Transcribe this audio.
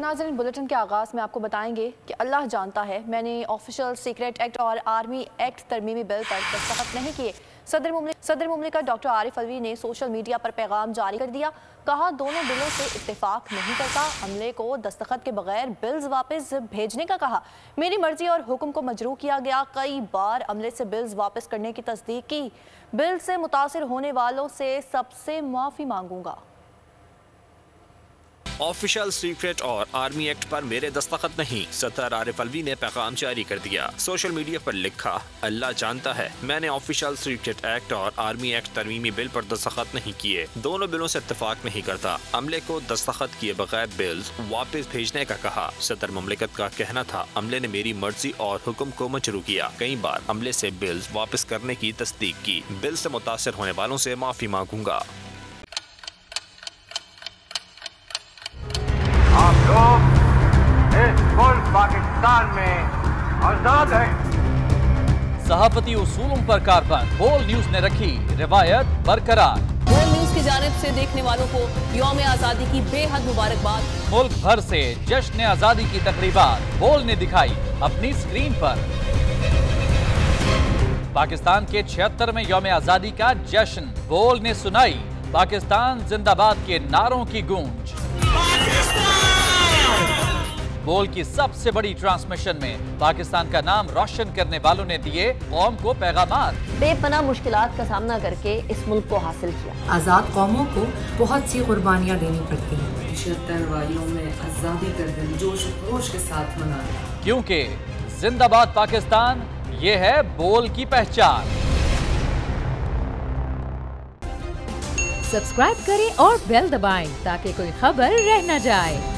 नाजरीन, बुलेटिन के आगाज़ में आपको बताएँगे कि अल्लाह जानता है, मैंने ऑफिशियल सीक्रेट एक्ट और आर्मी एक्ट तरमीमी बिल पर दस्तखत नहीं किए। सदर मुमलिक सदर मुमलिकत डॉक्टर आरिफ अलवी ने सोशल मीडिया पर पैगाम जारी कर दिया। कहा, दोनों बिलों से इतफाक़ नहीं करता, हमले को दस्तखत के बगैर बिल्स वापस भेजने का कहा। मेरी मर्ज़ी और हुक्म को मजरू किया गया। कई बार अमले से बिल्स वापस करने की तस्दीक की। बिल से मुतासर होने वालों से सबसे माफ़ी मांगूँगा। ऑफिशियल सीक्रेट और आर्मी एक्ट पर मेरे दस्तखत नहीं, सत्तर आरिफ अलवी ने पैगाम जारी कर दिया। सोशल मीडिया पर लिखा, अल्लाह जानता है, मैंने ऑफिशियल सीक्रेट एक्ट और आर्मी एक्ट तरमीमी बिल पर दस्तखत नहीं किए। दोनों बिलों से इतफाक नहीं करता। अमले को दस्तखत किए बगैर बिल्स वापस भेजने का कहा। सदर ममलिकत का कहना था, अमले ने मेरी मर्ज़ी और हुक्म को मजरू किया। कई बार अमले से बिल्स वापस करने की तस्दीक की। बिल से मुतासर होने वालों से माफ़ी मांगूँगा। पाकिस्तान में आज़ाद है। सहाफती उसूलों पर कारबंद बोल न्यूज़ ने रखी रिवायत बरकरार। बोल न्यूज़ की जानब से देखने वालों को योम आज़ादी की बेहद मुबारकबाद। मुल्क भर से जश्न आज़ादी की तकरीबात बोल ने दिखाई अपनी स्क्रीन पर। पाकिस्तान के छिहत्तर में योम आज़ादी का जश्न बोल ने सुनाई पाकिस्तान जिंदाबाद के नारों की गूंज। बोल की सबसे बड़ी ट्रांसमिशन में पाकिस्तान का नाम रोशन करने वालों ने दिए कौम को पैगाम बेपना मुश्किल का सामना करके इस मुल्क को हासिल किया। आज़ाद कौमों को बहुत सी कुर्बानियाँ देनी पड़ती हैं। छिहत्तर वालियों में आज़ादी का दिन जोश खरोश के साथ मना क्योंकि जिंदाबाद पाकिस्तान ये है बोल की पहचान। सब्सक्राइब करें और बेल दबाएँ ताकि कोई खबर रह न जाए।